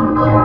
Oh.